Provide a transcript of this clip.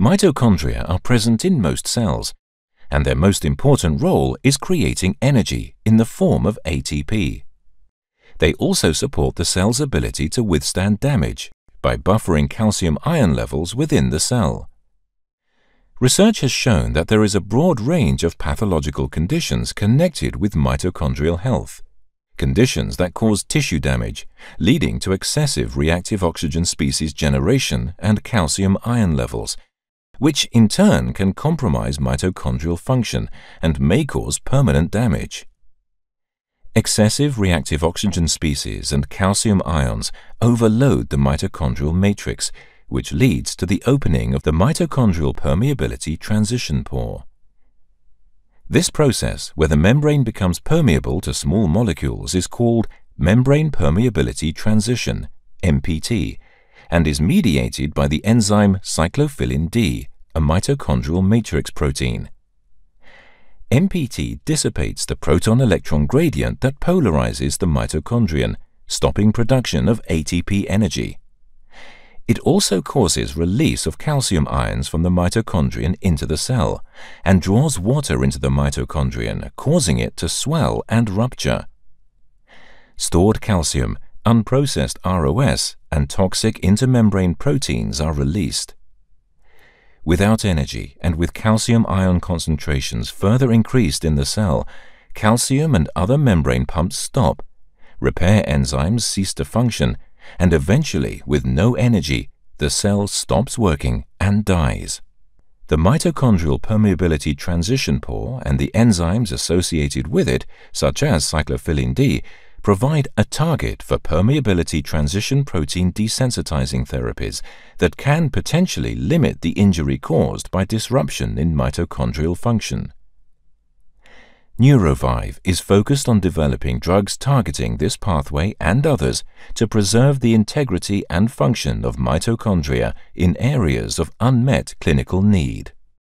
Mitochondria are present in most cells, and their most important role is creating energy in the form of ATP. They also support the cell's ability to withstand damage by buffering calcium ion levels within the cell. Research has shown that there is a broad range of pathological conditions connected with mitochondrial health, conditions that cause tissue damage, leading to excessive reactive oxygen species generation and calcium ion levels, which in turn can compromise mitochondrial function and may cause permanent damage. Excessive reactive oxygen species and calcium ions overload the mitochondrial matrix, which leads to the opening of the mitochondrial permeability transition pore. This process, where the membrane becomes permeable to small molecules, is called membrane permeability transition, MPT, and is mediated by the enzyme cyclophilin D, a mitochondrial matrix protein. MPT dissipates the proton-electron gradient that polarizes the mitochondrion, stopping production of ATP energy. It also causes release of calcium ions from the mitochondrion into the cell and draws water into the mitochondrion, causing it to swell and rupture. Stored calcium, unprocessed ROS, and toxic intermembrane proteins are released. Without energy and with calcium ion concentrations further increased in the cell, calcium and other membrane pumps stop, repair enzymes cease to function, and eventually, with no energy, the cell stops working and dies. The mitochondrial permeability transition pore and the enzymes associated with it, such as cyclophilin D, provide a target for permeability transition protein desensitizing therapies that can potentially limit the injury caused by disruption in mitochondrial function. Neurovive is focused on developing drugs targeting this pathway and others to preserve the integrity and function of mitochondria in areas of unmet clinical need.